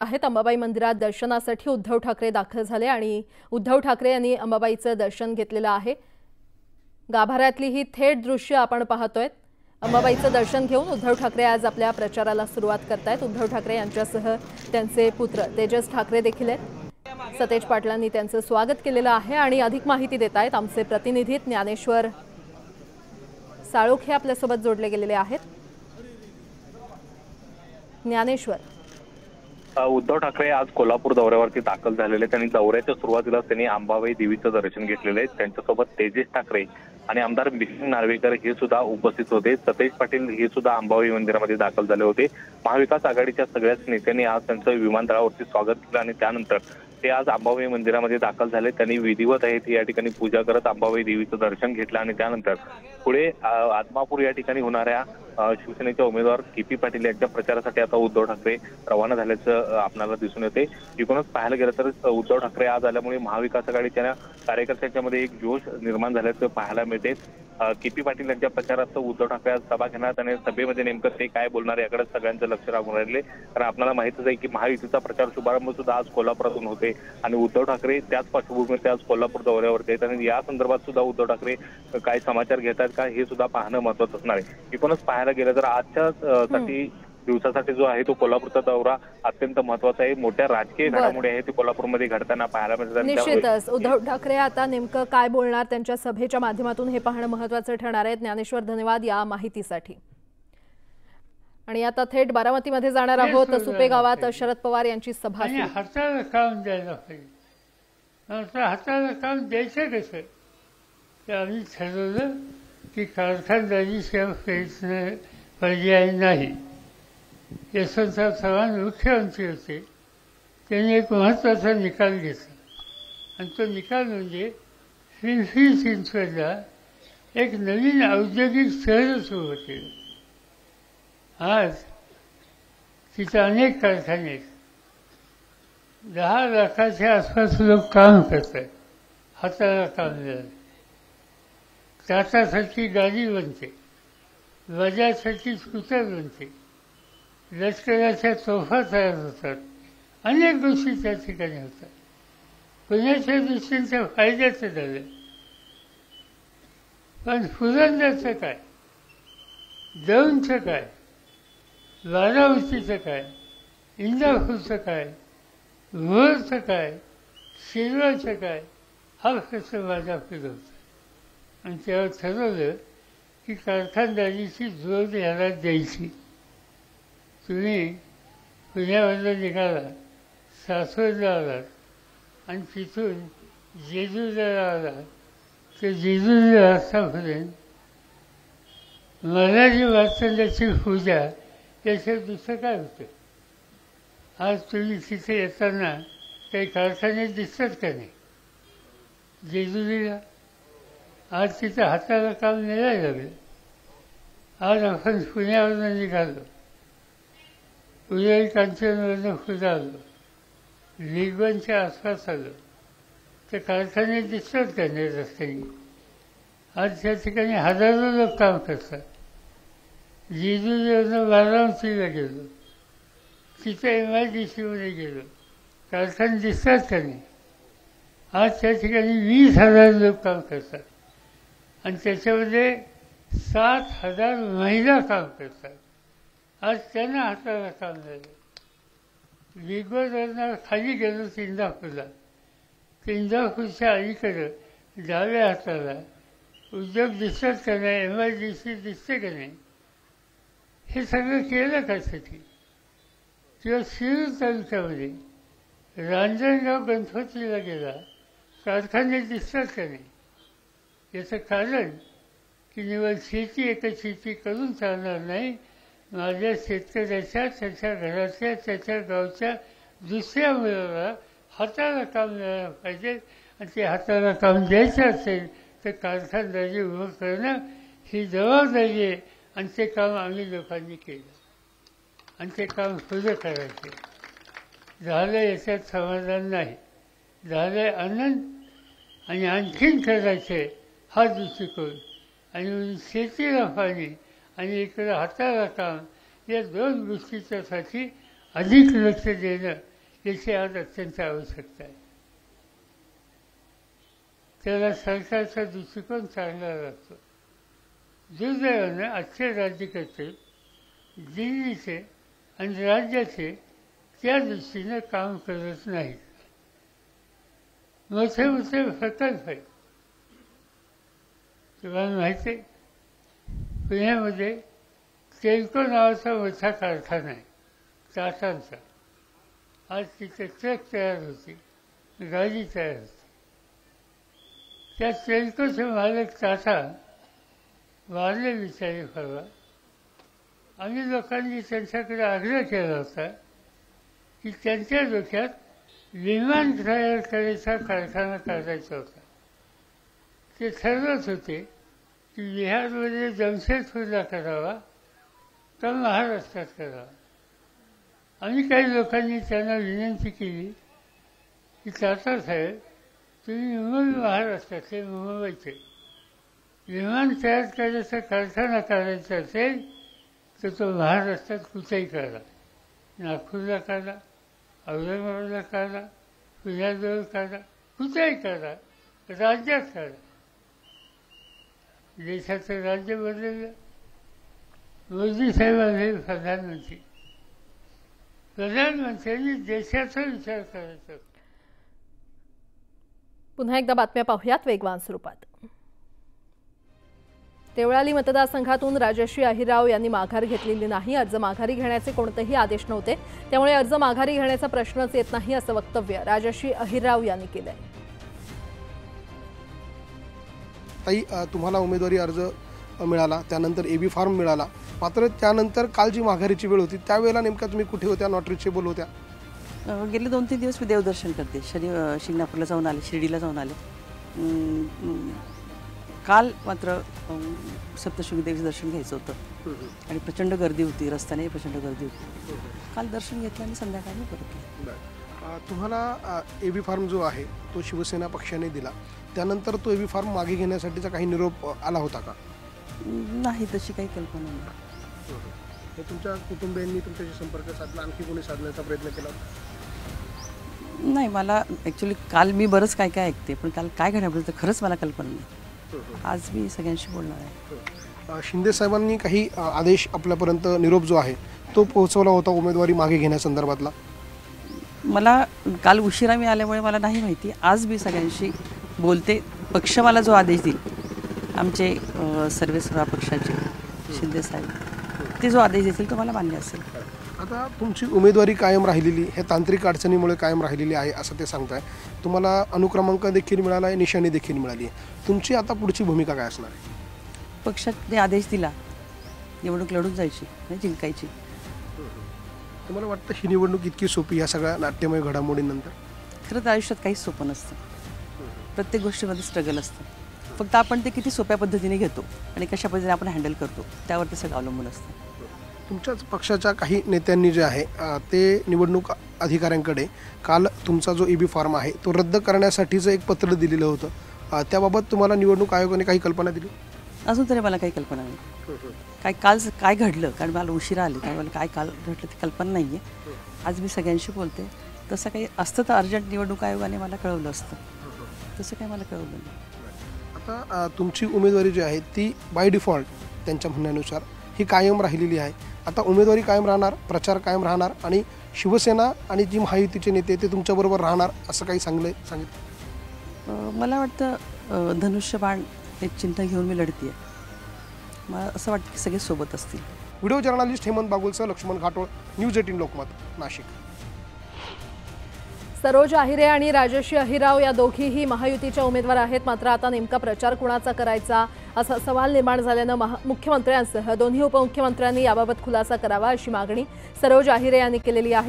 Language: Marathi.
आहेत. अंबाबाई मंदिरात दर्शनासाठी उद्धव ठाकरे दाखल झाले आणि उद्धव ठाकरे यांनी अंबाबाईचं दर्शन घेतलेलं आहे. गाभाऱ्यातली ही थेट दृश्य आपण पाहतोय. अंबाबाईचं दर्शन घेऊन उद्धव ठाकरे आज आपल्या प्रचाराला सुरुवात करतायत. उद्धव ठाकरे यांच्यासह त्यांचे पुत्र तेजस ठाकरे देखील आहेत. सतेज पाटलांनी त्यांचं स्वागत केलेलं आहे आणि अधिक माहिती देत आहेत आमचे प्रतिनिधी ज्ञानेश्वर साळोखे आपल्यासोबत जोडले गेलेले आहेत. ज्ञानेश्वर. उद्धव ठाकरे आज कोल्हापूर दौऱ्यावरती दाखल झालेले. त्यांनी दौऱ्याच्या सुरुवातीला त्यांनी अंबाबाई देवीचं दर्शन घेतलेलं आहे. त्यांच्यासोबत तेजेश ठाकरे आणि आमदार मिलिंद नार्वेकर हे सुद्धा उपस्थित होते. सतेज पाटील हे सुद्धा अंबाबाई मंदिरामध्ये दाखल झाले होते. महाविकास आघाडीच्या सगळ्याच नेत्यांनी आज त्यांचं विमानतळावरती स्वागत केलं आणि त्यानंतर ते आज अंबाबाई मंदिरामध्ये दाखल झाले. त्यांनी विधिवत आहेत या ठिकाणी पूजा करत अंबाबाई देवीचं दर्शन घेतलं आणि त्यानंतर पुढे आदमापूर या ठिकाणी होणाऱ्या शिवसेनेच्या शिवसेनेचे उमेदवार के पी पाटील यांच्या प्रचारासाठी आता उद्धव ठाकरे रवाना झाल्याचं आपल्याला दिसून येते. एकूणच पाहायला गेलं तर उद्धव ठाकरे आज आल्यामुळे महाविकास आघाडीच्या कार्यकर्त्यांच्यामध्ये एक जोश निर्माण झाल्याचं पाहायला मिळते. के पी पाटील यांच्या प्रचारात उद्धव ठाकरे आज सभा घेणार आणि सभेमध्ये नेमकं ते काय बोलणार याकडे सगळ्यांचं लक्ष लागून राहिले. कारण आपल्याला माहितच आहे की महायुतीचा प्रचार शुभारंभ सुद्धा आज कोल्हापुरातून होते आणि उद्धव ठाकरे त्याच पार्श्वभूमीवर ते आज कोल्हापूर दौऱ्यावरती आहेत. आणि या संदर्भात सुद्धा उद्धव ठाकरे काय समाचार घेतात का हे सुद्धा पाहणं महत्वाचं असणार आहे. एकूणच पाहायला गेलं तर आजच्या साठी दिवसासाठी जो आहे तो कोल्हापूरचा दौरा अत्यंत महत्त्वाचा आहे. मोठ्या राजकीय. घडामोडी आहे ते कोल्हापूरमध्ये घडताना पाहायला मिळतात. निश्चितच. उद्धव ठाकरे आता नेमकं काय बोलणार? त्यांच्या सभेच्या माध्यमातून हे पाहणं महत्वाचं ठरणार आहे. ज्ञानेश्वर धन्यवाद या माहितीसाठी. आणि आता थेट बारामतीमध्ये जाणार आहोत. सुपे गावात. शरद पवार यांची सभा. हाताला काम द्यायला पाहिजे नंतर हाताला काम द्यायचं कसं? आम्ही ठरवलं की कारखानदारी सेवा पर्याय नाही. यशवंतराव चव्हाण मुख्यमंत्री होते. त्यांनी एक महत्त्वाचा निकाल घेतला. आणि तो निकाल म्हणजे श्री चिंचवडला एक नवीन औद्योगिक शहर सुरू होते. आज तिथे अनेक कारखाने आहेत. दहा लाखाच्या आसपास लोक काम करतात. हाताला काम मिळालं टाटासाठी गाडी बनते. बजाजसाठी स्कूटर बनते. लष्कराच्या तोफा तयार होतात. अनेक गोष्टी त्या ठिकाणी होतात. पुण्याच्या दृष्टींचं फायद्याचं झालं. पण फुलंदाचं काय? दौंडचं काय? बारामतीचं काय? इंदापूरचं काय? भोरचं काय? शिरवाचं काय? हा कसं माझा फिरवतो आणि तेव्हा ठरवलं की कारखानदारीची जोड याला द्यायची. तुम्ही पुण्याबद्दल निघाला सासवडला आलात आणि तिथून जेजूरला आलात तर जेजूरला आतापर्यंत मराठी वाचनाची पूजा त्याच्यात दुसरं काय होतं? आज तुम्ही तिथे येताना काही कारखाने दिसतात का नाही? जेजुरीला? आज तिथं हाताला काम नाही लागलं आज आपण पुण्यावरून निघालो. उदय कांचनवरनं पुढे आलं. लिगनच्या आसपास आलं. तर कारखाने दिसतात का रस्त्याने? आज त्या ठिकाणी हजारो लोक काम करतात. जिजूदेवनं वाराणसीला गेलो. तिथे एम आय डी सीमध्ये गेलो. कारखाने दिसतात त्याने आज त्या ठिकाणी वीस हजार लोक काम करतात. आणि त्याच्यामध्ये सात हजार महिला काम करतात. आज त्यांना हाताला काम झालं विगवरनं खाली गेलो इंदापूरला तर अलीकडं डाव्या हाताला उद्योग दिसतात का नाही एम आय डी सी दिसते का नाही? हे सगळं केलं कशासाठी किंवा शिरूर तालुक्यामध्ये रांजणगाव गणपतीला गेला कारखाने दिसतात का नाही? याचं कारण की निवड शेती एका शेती करून चालणार नाही माझ्या शेतकऱ्याच्या त्याच्या घराच्या त्याच्या गावच्या दुसऱ्या मुलाला हाताला काम मिळालं पाहिजे. आणि ते हाताला काम द्यायचं असेल तर कारखानदारी उभं करणं ही जबाबदारी आहे. आणि ते काम आम्ही लोकांनी केलं. आणि ते काम पुढे करायचे. झालं याच्यात समाधान नाही. झालं आनंद. आणि आणखीन करायचे हा दृष्टिकोन. आणि शेतीला पाणी आणि इकडं हाताळता या दोन गोष्टीच्यासाठी अधिक लक्ष देणं याची आज अत्यंत आवश्यकता आहे. त्याला सरकारचा दृष्टिकोन चांगला लागतो. दुर्दैवानं आजचे राज्यकर्ते दिल्लीचे आणि राज्याचे त्या दृष्टीनं काम करत नाहीत. मोठे मोठे प्रकल्प आहेत. तुम्हाला माहिती आहे पुण्यामध्ये तेलको नावाचा मोठा कारखाना आहे. टाटांचा आज तिथे ट्रक तयार होती. गाडी तयार होती. त्या तेलकोचे मालक टाटा वारले विचारे परवा आम्ही लोकांनी त्यांच्याकडे आग्रह केला होता की त्यांच्या डोक्यात विमान तयार करायचा कारखाना काढायचा होता. ते ठरवत होते की बिहारमध्ये जमशेदपूरला करावा तर महाराष्ट्रात करावा. आणि काही लोकांनी त्यांना विनंती केली की टाटा साहेब तुम्ही मुंबई महाराष्ट्रातले मुंबईचे. विमान तयार करायचा कारखाना करायचा असेल तर तो महाराष्ट्रात कुठेही करा नागपूरला काढा औरंगाबादला काढा पुण्याजवळ काढा कुठेही करा राज्यात करा देशाचं राज्य बदललं. मोदी साहेब प्रधानमंत्री. प्रधानमंत्र्यांनी देशाचा विचार करायचा. पुन्हा एकदा बातम्या पाहूयात वेगवान स्वरूपात. देवळाली मतदारसंघातून राजश्री अहिरराव यांनी माघार घेतलेली नाही. अर्ज माघारी घेण्याचे कोणतेही आदेश नव्हते. त्यामुळे अर्ज माघारी घेण्याचा प्रश्नच येत नाही असं वक्तव्य राजश्री अहिरराव यांनी केलंय. ताई अ, तुम्हाला उमेदवारी अर्ज मिळाला त्यानंतर ए बी फॉर्म मिळाला. मात्र त्यानंतर काल जी माघारीची वेळ होती त्यावेळेला नेमक्या तुम्ही कुठे होत्या? नॉट रिचेबल होत्या? गेले दोन तीन दिवस मी देवदर्शन करते. शनी शिंगणापूरला जाऊन आले शिर्डीला जाऊन आले. काल मात्र सप्तशृंगी देवीचं दर्शन घ्यायचं होतं. आणि प्रचंड गर्दी होती रस्त्याने प्रचंड गर्दी होती. काल दर्शन घेतलं आणि संध्याकाळी अ, तुम्हाला ए बी फॉर्म जो आहे तो शिवसेना पक्षाने दिला. त्यानंतर तो ए बी फॉर्म मागे घेण्यासाठीचा काही निरोप आला होता का? नाही तशी काही कल्पना नाही. हे तुमच्या कुटुंबियांनी तुमच्याशी संपर्क साधला आणखी कोणी साधण्याचा प्रयत्न केला? नाही मला ॲक्च्युली काल मी बरंच काय काय ऐकते पण काल काय तर खरंच मला कल्पना नाही. आज मी सगळ्यांशी बोलणार आहे. अ, शिंदे साहेबांनी काही आदेश आपल्यापर्यंत निरोप जो आहे तो पोहोचवला होता उमेदवारी मागे घेण्यासंदर्भातला. मला काल उशिरा मी आल्यामुळे मला नाही माहिती. आज मी सगळ्यांशी बोलते. पक्ष मला जो आदेश देईल आमचे अ, सर्वे सर्व पक्षाचे शिंदे साहेब ते जो आदेश देतील तो मला मान्य असेल. आता तुमची उमेदवारी कायम राहिलेली हे तांत्रिक अडचणीमुळे कायम राहिलेली आहे असं ते सांगताय. तुम्हाला अनुक्रमांक देखील मिळाला आहे निशाणी देखील मिळाली आहे. तुमची आता पुढची भूमिका काय असणार आहे? पक्षाने आदेश दिला निवडणूक लढून जायची जिंकायची. तुम्हाला वाटतं ही निवडणूक इतकी सोपी या सगळ्या नाट्यमय घडामोडींनंतर? खरं तर आयुष्यात काहीच सोपं नसतं. प्रत्येक गोष्टीमध्ये स्ट्रगल असतं. फक्त आपण ते किती सोप्या पद्धतीने घेतो आणि कशा पद्धतीने आपण हँडल करतो त्यावर ते सगळं अवलंबून असतं. तुमच्याच पक्षाच्या काही नेत्यांनी जे आहे ते निवडणूक अधिकाऱ्यांकडे काल तुमचा जो ई बी फॉर्म आहे तो रद्द करण्यासाठीचं एक पत्र दिलेलं होतं. त्याबाबत तुम्हाला निवडणूक आयोगाने काही कल्पना दिली? अजून तरी मला काही कल्पना नाही. काय काल काय घडलं? कारण मला उशिरा आले कारण मला काय काल घडलं ती कल्पना नाही आहे आज मी सगळ्यांशी बोलते. तसं काही असतं तर अर्जंट निवडणूक आयोगाने मला कळवलं असतं. तसं काही मला कळवलं नाही. आता तुमची उमेदवारी जी आहे ती बाय डिफॉल्ट त्यांच्या म्हणण्यानुसार ही कायम राहिलेली आहे. आता उमेदवारी कायम राहणार प्रचार कायम राहणार आणि शिवसेना आणि जी महायुतीचे नेते ते तुमच्याबरोबर राहणार असं काही सांगलं सांगितलं? मला वाटतं धनुष्यबाण हे चिन्ह घेऊन मी लढते मला असं वाटतं की सगळे सोबत असतील. व्हिडिओ जर्नलिस्ट हेमंत बागुलसह लक्ष्मण घाटोळ न्यूज एटीन लोकमत नाशिक. सरोज आहिरे आणि राजश्री अहिराव या दोघीही महायुतीच्या उमेदवार आहेत. मात्र आता नेमका प्रचार कुणाचा करायचा असा सवाल निर्माण झाल्यानं महा मुख्यमंत्र्यांसह दोन्ही उपमुख्यमंत्र्यांनी याबाबत खुलासा करावा अशी मागणी सरोज आहिरे यांनी केलेली आहे.